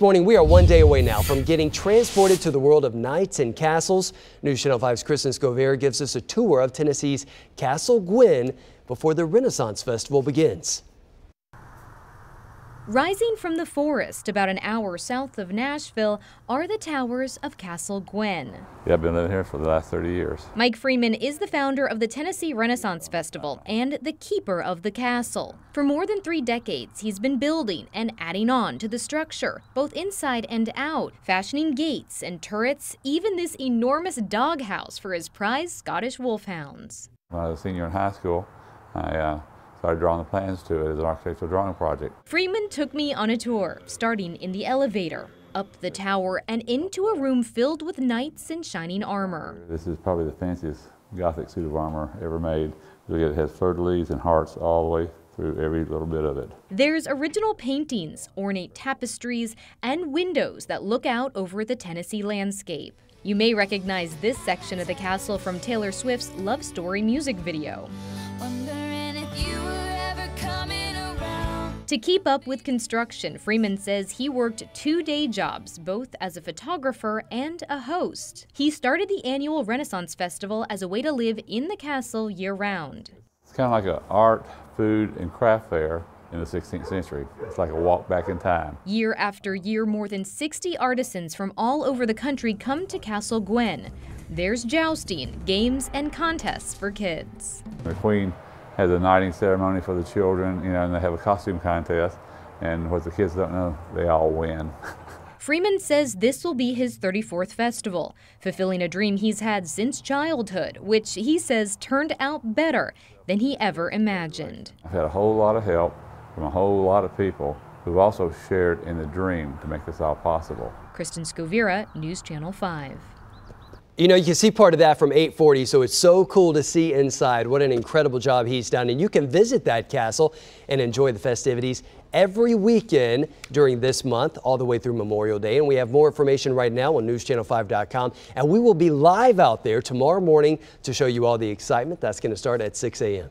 This morning, we are one day away now from getting transported to the world of knights and castles. News Channel 5's Kristen Scovera gives us a tour of Tennessee's Castle Gwynn before the Renaissance Festival begins. Rising from the forest about an hour south of Nashville are the towers of Castle Gwynn. Yeah, I've been living here for the last 30 years. Mike Freeman is the founder of the Tennessee Renaissance Festival and the keeper of the castle. For more than three decades, he's been building and adding on to the structure, both inside and out, fashioning gates and turrets, even this enormous doghouse for his prized Scottish wolfhounds. When I was a senior in high school, I uh, started drawing the plans to it as an architectural drawing project. Freeman took me on a tour, starting in the elevator, up the tower, and into a room filled with knights in shining armor. This is probably the fanciest Gothic suit of armor ever made. Look at It has fleur-de-lis and hearts all the way through every little bit of it. There's original paintings, ornate tapestries, and windows that look out over the Tennessee landscape. You may recognize this section of the castle from Taylor Swift's Love Story music video. To keep up with construction, Freeman says he worked two day jobs, both as a photographer and a host. He started the annual Renaissance Festival as a way to live in the castle year round. It's kind of like an art, food, and craft fair in the 16th century. It's like a walk back in time. Year after year, more than 60 artisans from all over the country come to Castle Gwynn. There's jousting, games, and contests for kids. The Queen has a knighting ceremony for the children, you know, and they have a costume contest. And what the kids don't know, they all win. Freeman says this will be his 34th festival, fulfilling a dream he's had since childhood, which he says turned out better than he ever imagined. I've had a whole lot of help from a whole lot of people who've also shared in the dream to make this all possible. Kristen Scovera, News Channel 5. You know, you can see part of that from 840, so it's so cool to see inside. What an incredible job he's done. And you can visit that castle and enjoy the festivities every weekend during this month, all the way through Memorial Day. And we have more information right now on newschannel5.com. And we will be live out there tomorrow morning to show you all the excitement. That's going to start at 6 a.m.